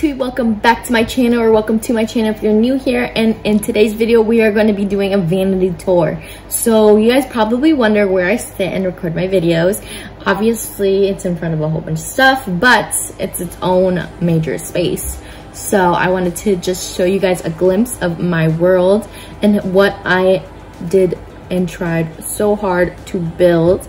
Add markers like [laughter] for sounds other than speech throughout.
YouTube, welcome back to my channel or welcome to my channel if you're new here and in today's video we are going to be doing a vanity tour. So you guys probably wonder where I sit and record my videos. Obviously it's in front of a whole bunch of stuff but it's its own major space. So I wanted to just show you guys a glimpse of my world and what I did and tried so hard to build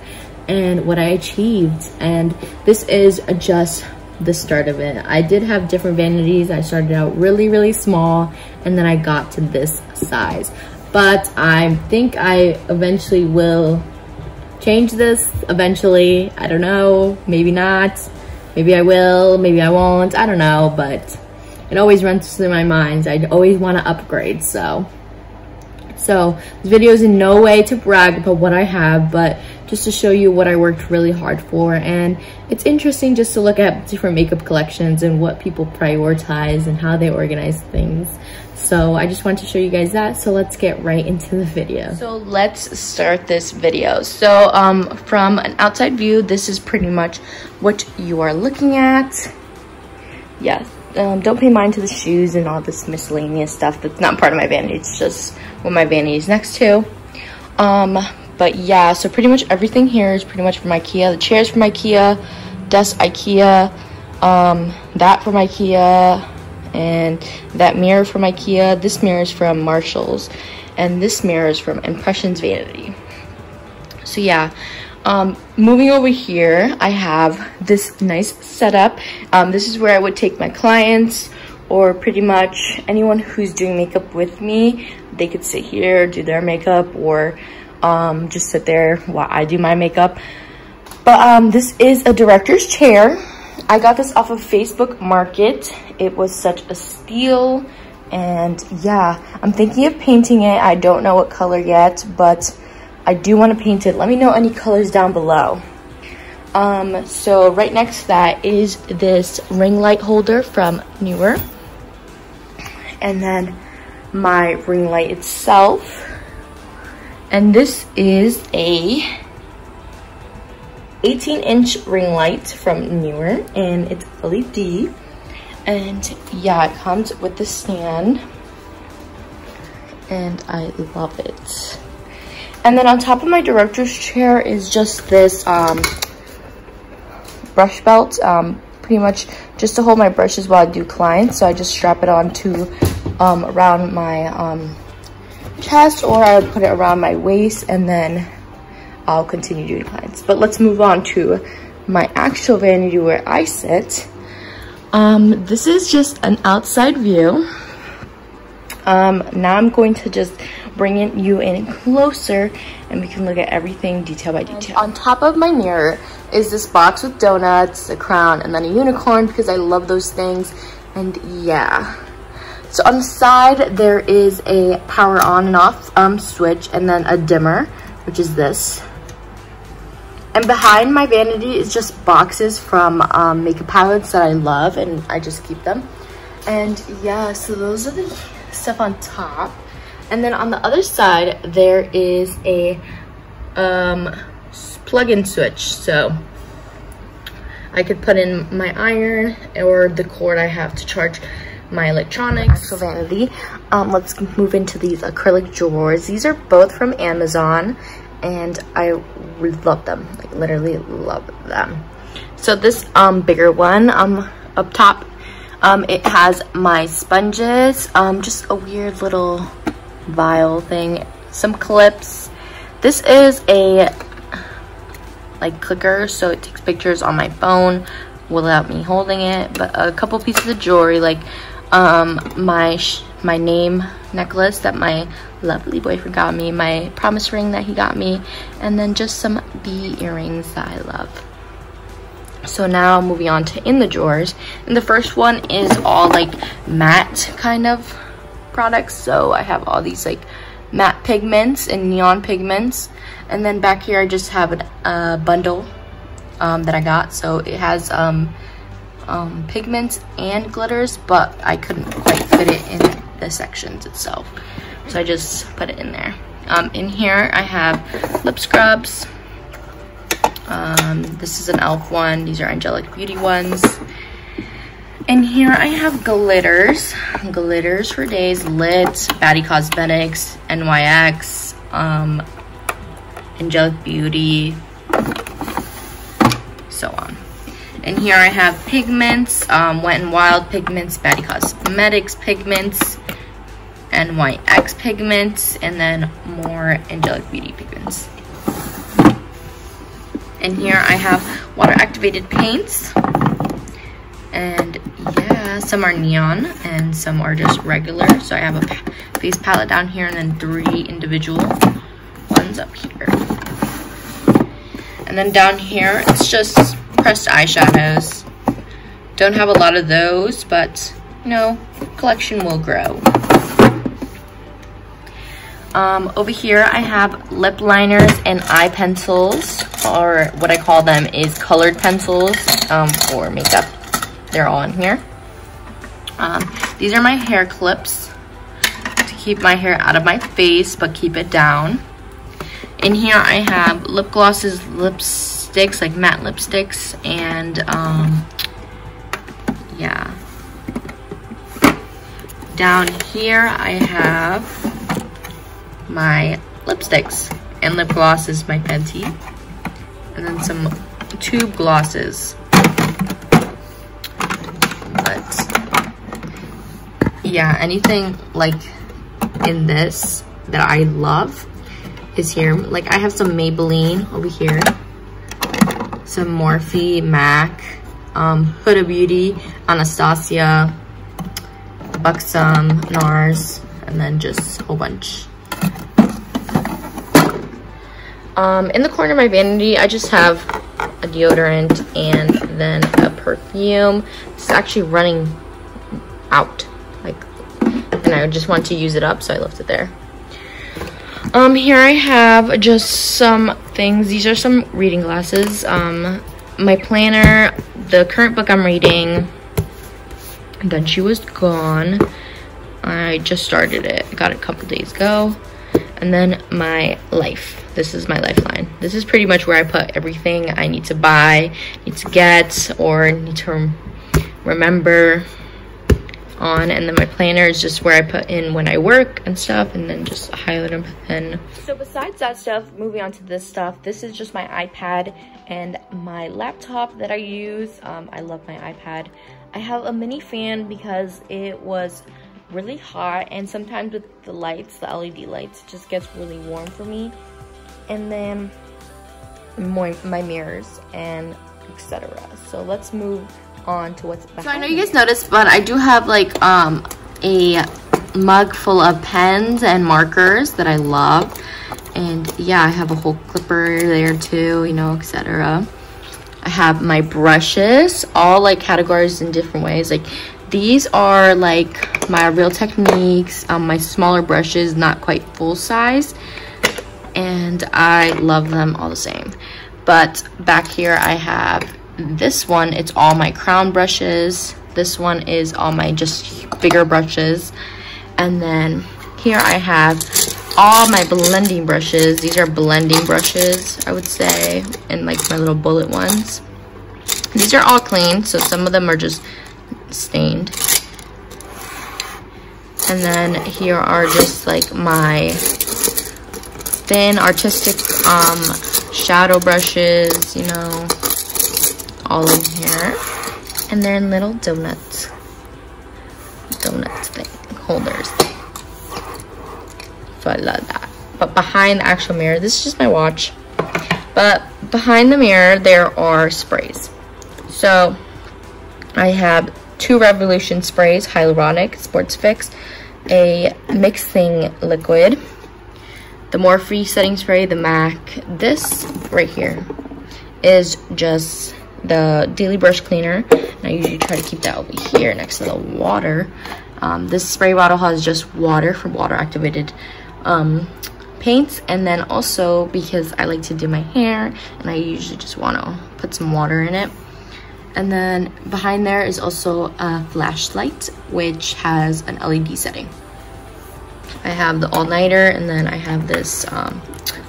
and what I achieved and this is just the start of it. I did have different vanities. I started out really, really small and then I got to this size. But I think I eventually will change this eventually. I don't know, maybe not. Maybe I will, maybe I won't, I don't know, but it always runs through my mind. I always want to upgrade, so. So this video is in no way to brag about what I have, but just to show you what I worked really hard for. And it's interesting just to look at different makeup collections and what people prioritize and how they organize things. So I just want to show you guys that. So let's get right into the video. So let's start this video. So um, from an outside view, this is pretty much what you are looking at. Yes, um, don't pay mind to the shoes and all this miscellaneous stuff. That's not part of my vanity. It's just what my vanity is next to. Um, but yeah, so pretty much everything here is pretty much from Ikea. The chairs from Ikea, desk Ikea, um, that from Ikea, and that mirror from Ikea. This mirror is from Marshalls, and this mirror is from Impressions Vanity. So yeah, um, moving over here, I have this nice setup. Um, this is where I would take my clients or pretty much anyone who's doing makeup with me. They could sit here, do their makeup, or um, just sit there while I do my makeup. But um, this is a director's chair. I got this off of Facebook Market. It was such a steal. And yeah, I'm thinking of painting it. I don't know what color yet, but I do want to paint it. Let me know any colors down below. Um, so right next to that is this ring light holder from Neewer. And then my ring light itself and this is a 18 inch ring light from Neewer and it's LED. And yeah, it comes with the stand and I love it. And then on top of my director's chair is just this um, brush belt, um, pretty much just to hold my brushes while I do clients. So I just strap it on to um, around my um, chest or I would put it around my waist and then I'll continue doing clients. But let's move on to my actual vanity where I sit. Um, this is just an outside view. Um, now I'm going to just bring in you in closer and we can look at everything detail by detail. And on top of my mirror is this box with donuts, a crown, and then a unicorn because I love those things. And yeah, so on the side, there is a power on and off um, switch and then a dimmer, which is this. And behind my vanity is just boxes from um, makeup palettes that I love and I just keep them. And yeah, so those are the stuff on top. And then on the other side, there is a um, plug-in switch. So I could put in my iron or the cord I have to charge my electronics. So vanity. Um, let's move into these acrylic drawers. These are both from Amazon and I love them. Like literally love them. So this um bigger one um up top um it has my sponges um just a weird little vial thing some clips this is a like clicker so it takes pictures on my phone without me holding it but a couple pieces of jewelry like um, my my name necklace that my lovely boyfriend got me, my promise ring that he got me, and then just some bee earrings that I love. So now moving on to in the drawers. And the first one is all like matte kind of products. So I have all these like matte pigments and neon pigments. And then back here I just have a bundle um, that I got. So it has um, um, pigments and glitters, but I couldn't quite fit it in the sections itself. So I just put it in there. Um, in here, I have lip scrubs. Um, this is an e.l.f. one. These are Angelic Beauty ones. And here I have glitters. Glitters for days, Lit, Baddie Cosmetics, NYX, um, Angelic Beauty, so on. And here I have pigments, um, Wet n Wild pigments, Baddie Cosmetics pigments, NYX pigments, and then more Angelic Beauty pigments. And here I have water activated paints. And yeah, some are neon and some are just regular. So I have a face palette down here and then three individual ones up here. And then down here, it's just pressed eyeshadows. Don't have a lot of those, but you know, collection will grow. Um, over here, I have lip liners and eye pencils, or what I call them is colored pencils um, for makeup. They're all in here. Um, these are my hair clips to keep my hair out of my face, but keep it down. In here, I have lip glosses, lipsticks, like matte lipsticks, and um, yeah. Down here, I have my lipsticks and lip glosses, my Fenty. And then some tube glosses. But yeah, anything like in this that I love is here. Like I have some Maybelline over here. Some Morphe, MAC, um, Huda Beauty, Anastasia, Buxom, NARS, and then just a whole bunch. Um, in the corner of my vanity, I just have a deodorant and then a perfume. It's actually running out, like, and I just want to use it up, so I left it there. Um, here I have just some things. These are some reading glasses. Um, my planner, the current book I'm reading, and then she was gone. I just started it. I got it a couple days ago. And then my life this is my lifeline. This is pretty much where I put everything I need to buy, need to get, or need to remember on. And then my planner is just where I put in when I work and stuff, and then just highlight them pen. So besides that stuff, moving on to this stuff, this is just my iPad and my laptop that I use. Um, I love my iPad. I have a mini fan because it was really hot and sometimes with the lights, the LED lights, it just gets really warm for me and then my, my mirrors and etc. So let's move on to what's behind So I know you guys noticed, but I do have like um, a mug full of pens and markers that I love. And yeah, I have a whole clipper there too, you know, etc. I have my brushes, all like categories in different ways. Like these are like my Real Techniques, um, my smaller brushes, not quite full size and I love them all the same. But back here I have this one, it's all my crown brushes. This one is all my just bigger brushes. And then here I have all my blending brushes. These are blending brushes, I would say, and like my little bullet ones. These are all clean, so some of them are just stained. And then here are just like my thin artistic um, shadow brushes, you know, all in here. And then little donuts, donuts thing, holders. So I love that. But behind the actual mirror, this is just my watch. But behind the mirror, there are sprays. So I have two Revolution sprays, hyaluronic, sports fix, a mixing liquid, the Morphe setting spray, the MAC. This right here is just the Daily Brush Cleaner. And I usually try to keep that over here next to the water. Um, this spray bottle has just water from water activated um, paints. And then also because I like to do my hair and I usually just want to put some water in it. And then behind there is also a flashlight, which has an LED setting. I have the all-nighter and then I have this um,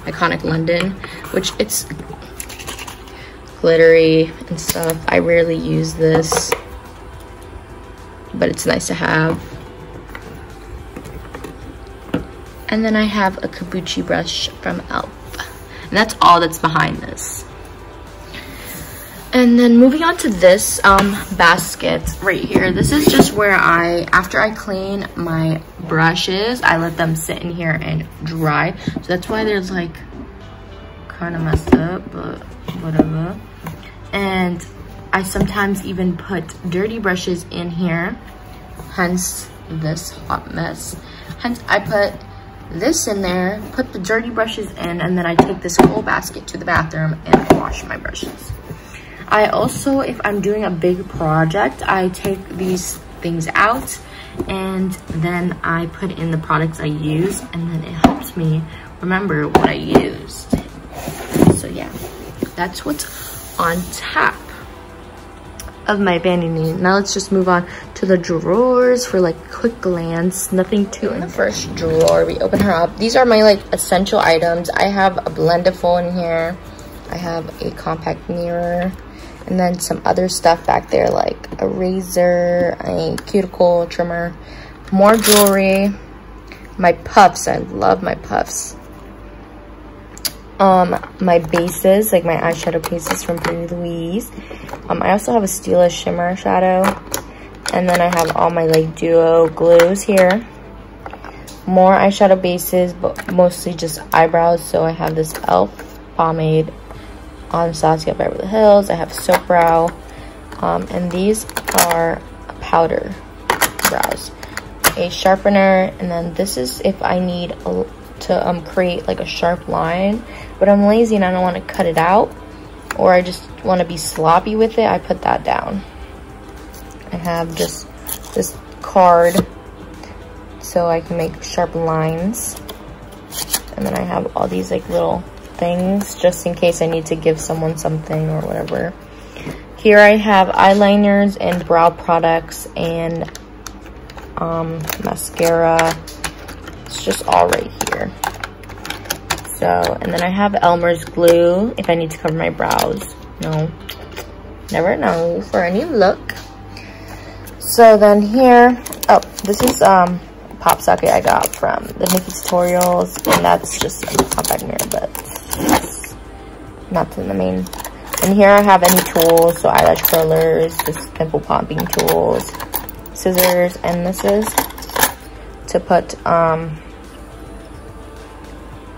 iconic London, which it's glittery and stuff. I rarely use this. but it's nice to have. And then I have a kabuki brush from e.l.f. And that's all that's behind this. And then moving on to this um, basket right here. This is just where I, after I clean my brushes, I let them sit in here and dry. So that's why there's like kind of messed up, but whatever. And I sometimes even put dirty brushes in here, hence this hot mess. Hence I put this in there, put the dirty brushes in, and then I take this whole basket to the bathroom and wash my brushes. I also, if I'm doing a big project, I take these things out and then I put in the products I use and then it helps me remember what I used. So yeah, that's what's on top of my vanity. Now let's just move on to the drawers for like quick glance. Nothing too in the first drawer. We open her up. These are my like essential items. I have a blendable in here. I have a compact mirror and then some other stuff back there like a razor, a cuticle trimmer, more jewelry, my puffs. I love my puffs. Um, my bases, like my eyeshadow bases from Beauty Louise. Um, I also have a Stila Shimmer shadow. And then I have all my like duo glues here. More eyeshadow bases, but mostly just eyebrows. So I have this e.l.f. pomade Anastasia Beverly Hills. I have Soap Brow. Um, and these are powder brows. A sharpener. And then this is if I need a, to um, create like a sharp line. But I'm lazy and I don't want to cut it out. Or I just want to be sloppy with it. I put that down. I have just this card so I can make sharp lines. And then I have all these like little things just in case I need to give someone something or whatever. Here I have eyeliners and brow products and um, mascara. It's just all right here. So, and then I have Elmer's glue if I need to cover my brows. No, never know for a new look. So then here, oh, this is um pop socket I got from the Nikkie Tutorials, and that's just a compact mirror, but not in the main. And here I have any tools, so eyelash curlers, just pimple popping tools, scissors, and this is to put um,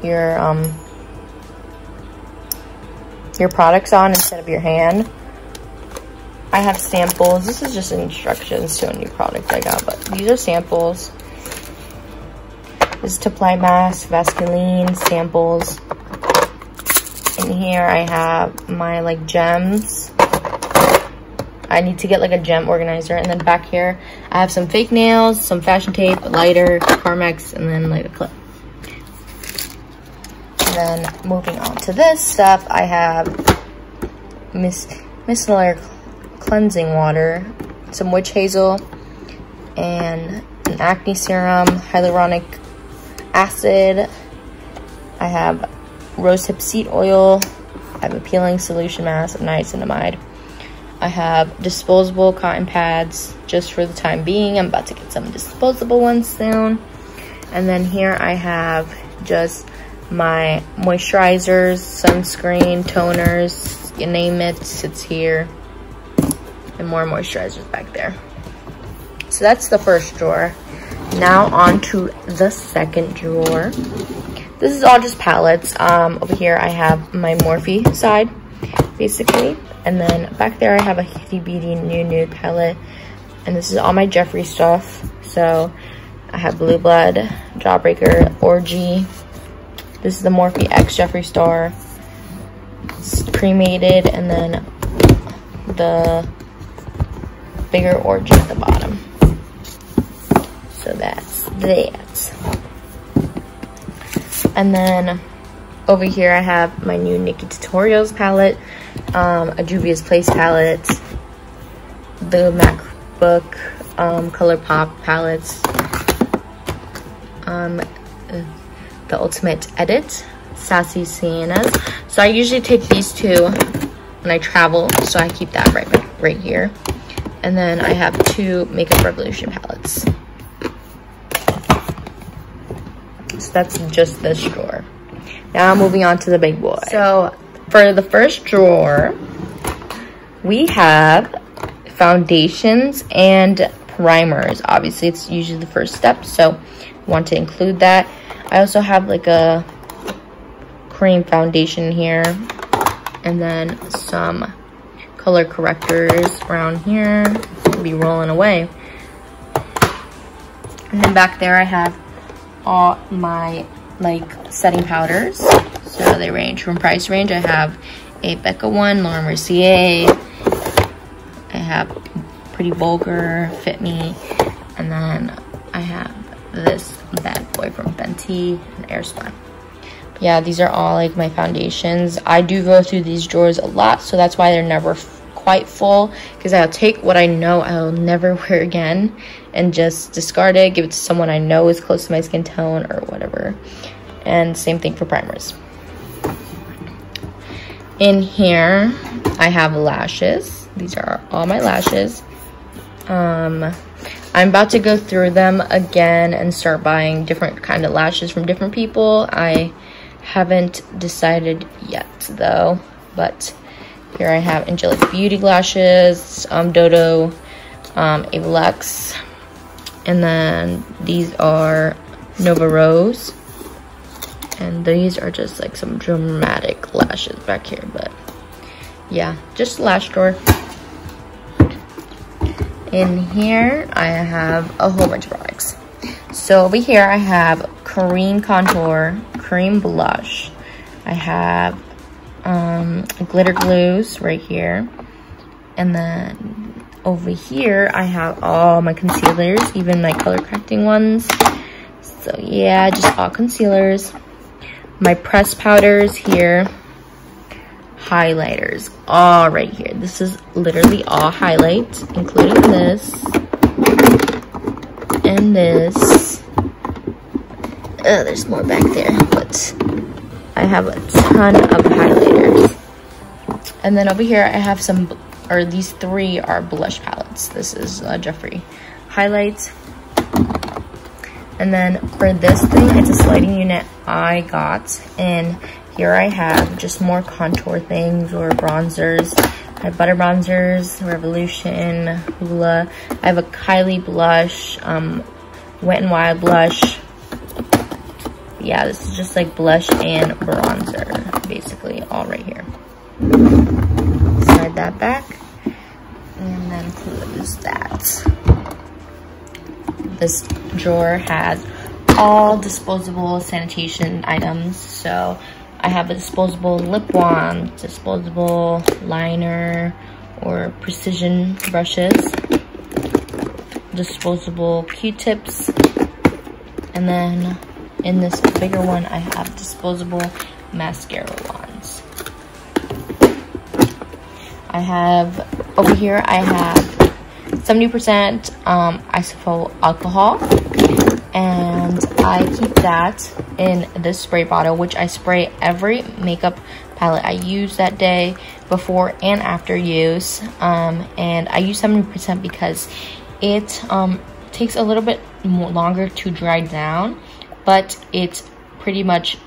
your um, your products on instead of your hand. I have samples. This is just instructions to a new product I got, but these are samples. This is to apply mask, Vaseline, samples. In here I have my like gems. I need to get like a gem organizer. And then back here, I have some fake nails, some fashion tape, lighter, Carmex, and then like a clip. And then moving on to this stuff, I have Miss Micellar Cleansing Water, some witch hazel, and an acne serum, hyaluronic acid. I have rosehip seed oil. I have a peeling solution mask of niacinamide. I have disposable cotton pads just for the time being. I'm about to get some disposable ones soon. And then here I have just my moisturizers, sunscreen, toners, you name it, it's here. And more moisturizers back there. So that's the first drawer. Now on to the second drawer. This is all just palettes. Um, over here I have my Morphe side, basically. And then back there I have a Huda Beauty New Nude palette. And this is all my Jeffree stuff. So I have Blue Blood, Jawbreaker, Orgy. This is the Morphe X Jeffree Star. It's cremated and then the bigger orgy at the bottom. So that's that. And then over here I have my new Nikkie Tutorials palette, um, a Juvia's Place palette, the MacBook um, Colourpop palettes, um, the Ultimate Edit, Sassy Siennas. So I usually take these two when I travel, so I keep that right, right here. And then I have two Makeup Revolution palettes. So that's just this drawer. Now moving on to the big boy. So for the first drawer, we have foundations and primers. Obviously, it's usually the first step, so want to include that. I also have like a cream foundation here and then some color correctors around here. Be rolling away. And then back there I have all my like setting powders. So they range from price range. I have a Becca one, Laura Mercier. I have Pretty Vulgar, Fit Me. And then I have this bad boy from Fenty and Airspun yeah, these are all like my foundations. I do go through these drawers a lot, so that's why they're never quite full because I'll take what I know I'll never [laughs] wear again and just discard it, give it to someone I know is close to my skin tone or whatever. And same thing for primers. In here, I have lashes. These are all my lashes. Um, I'm about to go through them again and start buying different kind of lashes from different people. I haven't decided yet though, but here I have Angelic Beauty Lashes, um, Dodo, um, Avalex, and then these are Nova Rose. And these are just like some dramatic lashes back here, but yeah, just lash drawer. In here, I have a whole bunch of products. So over here, I have cream contour, cream blush. I have um, glitter glues right here. And then over here, I have all my concealers, even my color correcting ones. So yeah, just all concealers. My press powders here. Highlighters, all right here. This is literally all highlights, including this and this Oh, there's more back there, but I have a ton of highlighters. And then over here, I have some, or these three are blush palettes. This is uh, Jeffree highlights. And then for this thing, it's a sliding unit I got. And here I have just more contour things or bronzers. I have butter bronzers, Revolution, Hoola. I have a Kylie blush, um, Wet n Wild blush, yeah, this is just like blush and bronzer, basically, all right here. Slide that back, and then close that. This drawer has all disposable sanitation items, so I have a disposable lip wand, disposable liner, or precision brushes, disposable Q-tips, and then in this bigger one, I have disposable mascara wands. I have, over here, I have 70% um, isopropyl alcohol. And I keep that in this spray bottle, which I spray every makeup palette I use that day, before and after use. Um, and I use 70% because it um, takes a little bit longer to dry down but it pretty much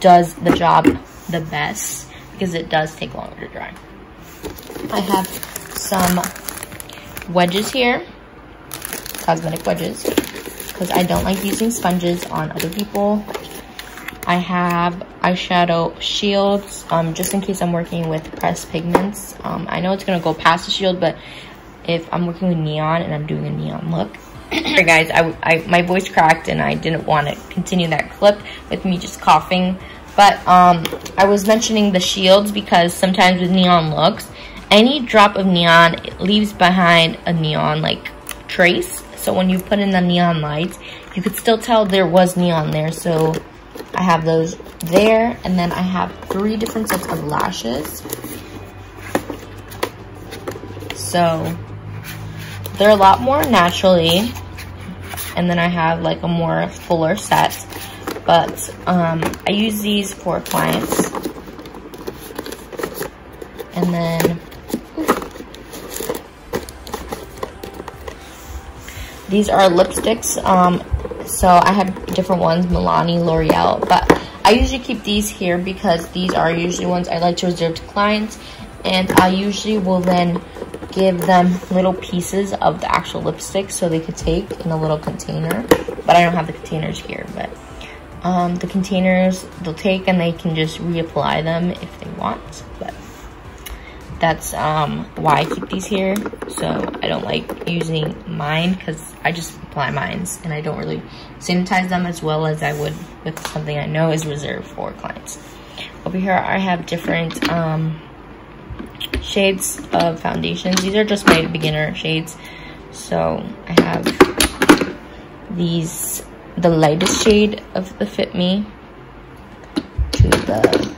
does the job the best because it does take longer to dry. I have some wedges here, cosmetic wedges, because I don't like using sponges on other people. I have eyeshadow shields, um, just in case I'm working with pressed pigments. Um, I know it's going to go past the shield, but if I'm working with neon and I'm doing a neon look, Sorry guys, I, I, my voice cracked and I didn't want to continue that clip with me just coughing. But um, I was mentioning the shields because sometimes with neon looks, any drop of neon leaves behind a neon like trace. So when you put in the neon lights, you could still tell there was neon there. So I have those there. And then I have three different sets of lashes. So they're a lot more naturally. And then I have like a more fuller set. But um, I use these for clients. And then, these are lipsticks. Um, so I have different ones, Milani, L'Oreal, but I usually keep these here because these are usually ones I like to reserve to clients. And I usually will then give them little pieces of the actual lipstick so they could take in a little container. But I don't have the containers here, but um, the containers they'll take and they can just reapply them if they want. But that's um, why I keep these here. So I don't like using mine because I just apply mines and I don't really sanitize them as well as I would with something I know is reserved for clients. Over here I have different um, shades of foundations. These are just my beginner shades. So I have these, the lightest shade of the Fit Me to the,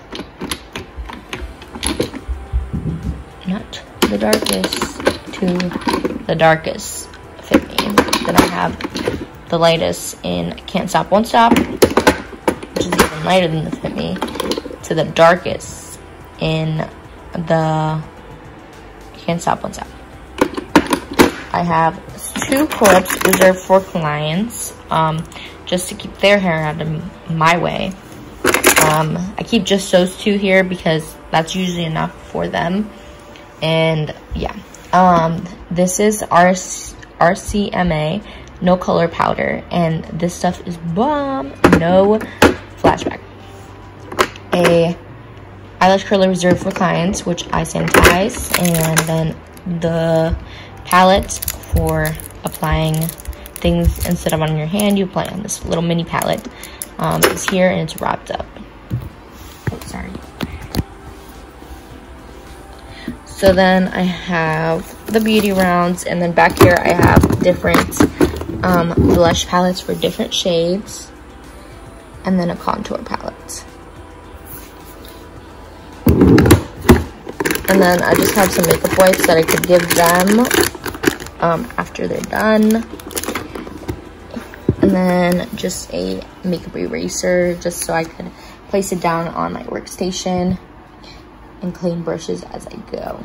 not the darkest, to the darkest Fit Me. Then I have the lightest in Can't Stop, Won't Stop, which is even lighter than the Fit Me, to the darkest in the Can't Stop, Won't Stop. I have two clips reserved for clients, um, just to keep their hair out of my way. Um, I keep just those two here because that's usually enough for them. And yeah, um, this is RC RCMA no color powder and this stuff is bomb no flashback a eyelash curler reserved for clients, which I sanitize, and then the palette for applying things instead of on your hand, you apply on this little mini palette. Um, it's here and it's wrapped up. Oh, sorry. So then I have the beauty rounds, and then back here I have different um, blush palettes for different shades, and then a contour palette. And then I just have some makeup wipes that I could give them um, after they're done. And then just a makeup eraser just so I could place it down on my workstation and clean brushes as I go.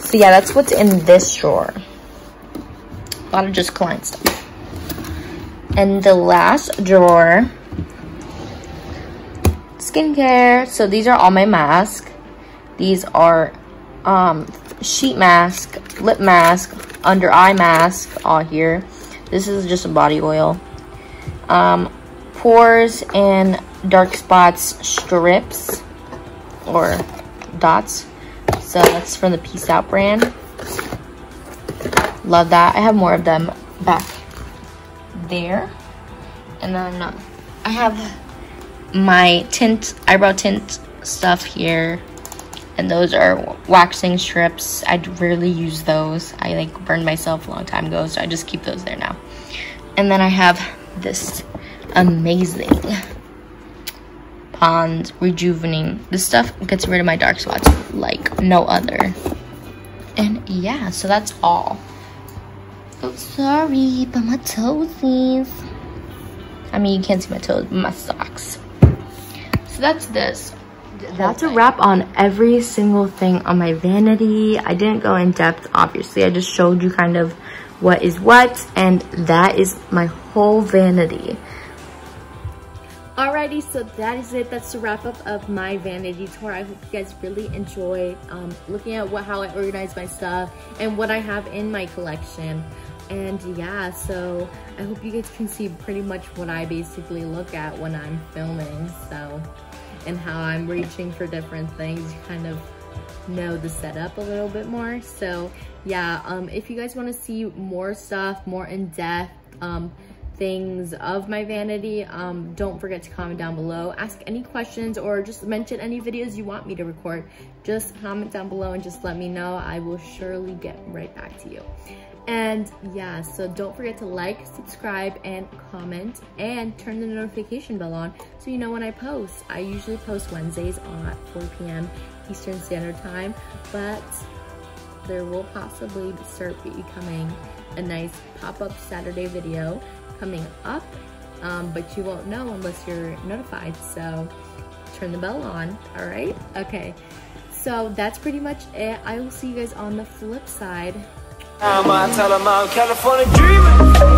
So yeah, that's what's in this drawer. A lot of just client stuff. And the last drawer skincare. So these are all my masks. These are um, sheet mask, lip mask, under eye mask, all here. This is just a body oil. Um, pores and dark spots strips or dots. So that's from the Peace Out brand. Love that. I have more of them back there. And then I have my tint, eyebrow tint stuff here. And those are waxing strips. I rarely use those. I like burned myself a long time ago, so I just keep those there now. And then I have this amazing Pond's Rejuveness. This stuff gets rid of my dark spots like no other. And yeah, so that's all. Oh, sorry, but my toesies. I mean, you can't see my toes, but my socks. So that's this. That's a wrap on every single thing on my vanity. I didn't go in depth, obviously. I just showed you kind of what is what, and that is my whole vanity. Alrighty, so that is it. That's the wrap up of my vanity tour. I hope you guys really enjoy um, looking at what how I organize my stuff and what I have in my collection. And yeah, so I hope you guys can see pretty much what I basically look at when I'm filming. So and how I'm reaching for different things, you kind of know the setup a little bit more. So yeah, um, if you guys wanna see more stuff, more in-depth um, things of my vanity, um, don't forget to comment down below. Ask any questions or just mention any videos you want me to record. Just comment down below and just let me know. I will surely get right back to you. And yeah, so don't forget to like, subscribe, and comment, and turn the notification bell on so you know when I post. I usually post Wednesdays at 4 p.m. Eastern Standard Time, but there will possibly start becoming a nice pop-up Saturday video coming up, um, but you won't know unless you're notified, so turn the bell on, all right? Okay, so that's pretty much it. I will see you guys on the flip side I tell them I'm California dreaming.